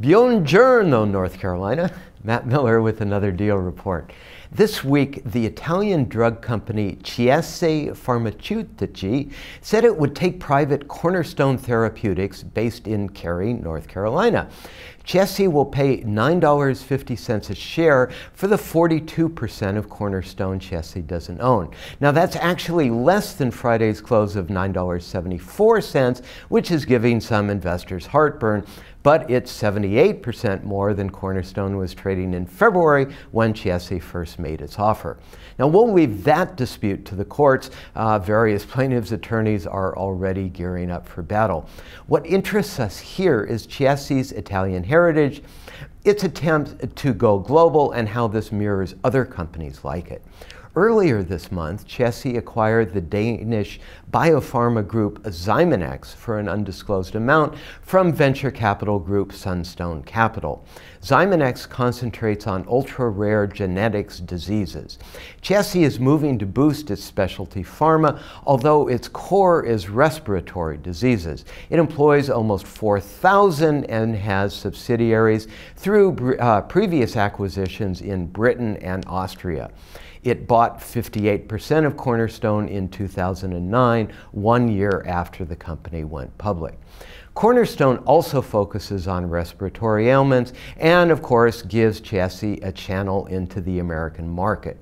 Buongiorno, North Carolina. Matt Miller with another deal report. This week, the Italian drug company Chiesi Farmaceutici said it would take private Cornerstone Therapeutics based in Cary, North Carolina. Chiesi will pay $9.50 a share for the 42% of Cornerstone Chiesi doesn't own. Now, that's actually less than Friday's close of $9.74, which is giving some investors heartburn, but it's 78% more than Cornerstone was trading in February when Chiesi first made its offer. Now, we'll leave that dispute to the courts. Uh, various plaintiffs' attorneys are already gearing up for battle. What interests us here is Chiesi's Italian heritage, its attempt to go global, and how this mirrors other companies like it. Earlier this month, Chiesi acquired the Danish biopharma group Zymenex for an undisclosed amount from venture capital group Sunstone Capital. Zymenex concentrates on ultra-rare genetics diseases. Chiesi is moving to boost its specialty pharma, although its core is respiratory diseases. It employs almost 4,000 and has subsidiaries through uh, previous acquisitions in Britain and Austria. It bought 58% of Cornerstone in 2009, one year after the company went public. Cornerstone also focuses on respiratory ailments and, of course, gives Chiesi a channel into the American market.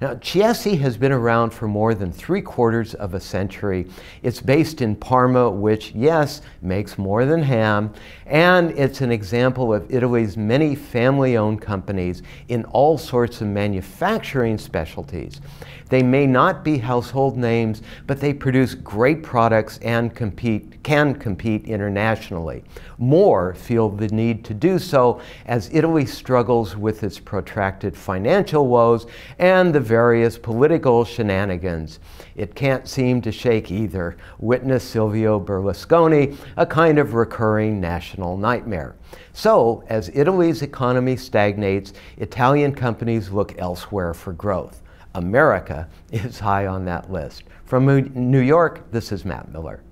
Now, Chiesi has been around for more than three quarters of a century. It's based in Parma, which, yes, makes more than ham, and it's an example of Italy's many family owned companies in all sorts of manufacturing specialties. They may not be household names, but they produce great products and compete, can compete internationally. More feel the need to do so as Italy struggles with its protracted financial woes and the various political shenanigans. It can't seem to shake either. Witness Silvio Berlusconi, a kind of recurring national nightmare. So, as Italy's economy stagnates, Italian companies look elsewhere for growth. America is high on that list. From New York, this is Matt Miller.